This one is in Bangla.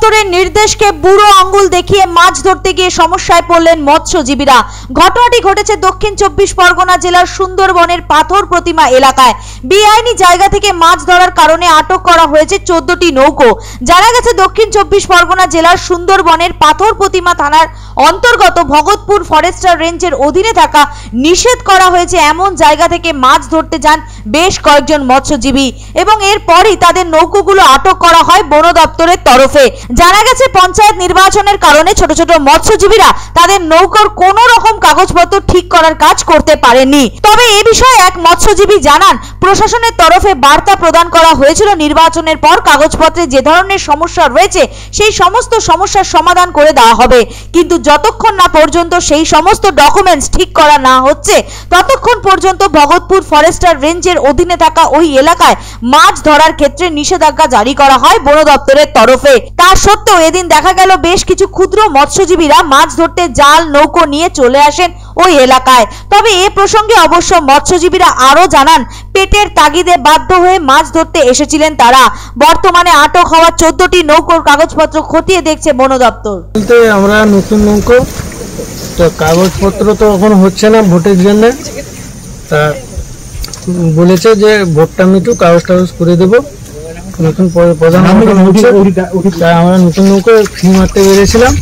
দপ্তরের নির্দেশকে বুড়ো আঙ্গুল দেখিয়ে মাছ ধরতে গিয়ে সমস্যায় পড়লেন মৎস্যজীবীরা। ঘটনাটি ঘটেছে দক্ষিণ চব্বিশ পরগনা জেলার সুন্দরবনের পাথর প্রতিমা এলাকায়। বেআইনি জায়গা থেকে মাছ ধরার কারণে আটক করা হয়েছে চোদ্দটি নৌকো। জানা গেছে, দক্ষিণ চব্বিশ পরগনা জেলার সুন্দরবনের পাথর প্রতিমা থানার অন্তর্গত ভগতপুর ফরেস্টার রেঞ্জের অধীনে থাকা নিষেধ করা হয়েছে এমন জায়গা থেকে মাছ ধরতে যান বেশ কয়েকজন মৎস্যজীবী এবং এরপরই তাদের নৌকোগুলো আটক করা হয় বন দপ্তরের তরফে। জানা গেছে, পঞ্চায়েত নির্বাচনের কারণে ছোট ছোট মৎস্যজীবীরা তাদের নৌকোর কোনো রকম কাগজপত্র ঠিক করার কাজ করতে পারেনি। তবে এ বিষয়ে এক মৎস্যজীবী জানান, প্রশাসনের তরফে বার্তা প্রদান করা হয়েছিল, নির্বাচনের পর কাগজপত্রে যে ধরনের সমস্যা রয়েছে, সেই সমস্ত সমস্যার সমাধান করে দেওয়া হবে। কিন্তু যতক্ষণ না পর্যন্ত সেই সমস্ত ডকুমেন্টস ঠিক করা না হচ্ছে, ততক্ষণ পর্যন্ত ভগতপুর ফরেস্টার রেঞ্জের অধীনে থাকা ওই এলাকায় মাছ ধরার ক্ষেত্রে নিষেধাজ্ঞা জারি করা হয় বন দপ্তরের তরফে। তা সত্ত্বেও এদিন দেখা গেল বেশ কিছু ক্ষুদ্র মৎস্যজীবীরা মাছ ধরতে জাল, নৌকো নিয়ে চলে আসেন ওই এলাকায়। তবে এ প্রসঙ্গে অবশ্য মৎস্যজীবীরা আরও জানান, পেটের তাগিদে বাধ্য হয়ে মাছ ধরতে এসেছিলেন তারা। বর্তমানে আটক হওয়া চোদ্দটি নৌকোর কাগজপত্র খতিয়ে দেখছে বন দপ্তর। আমরা নতুন নৌকো, তো কাগজপত্র তো এখন হচ্ছে না ভোটের জন্য। তা বলেছে যে ভোটটা মিটু কাগজ টাগজ করে দেব। নতুন প্রধানমন্ত্রী আমরা নতুন নৌকো ফি মারতে বেরিয়েছিলাম।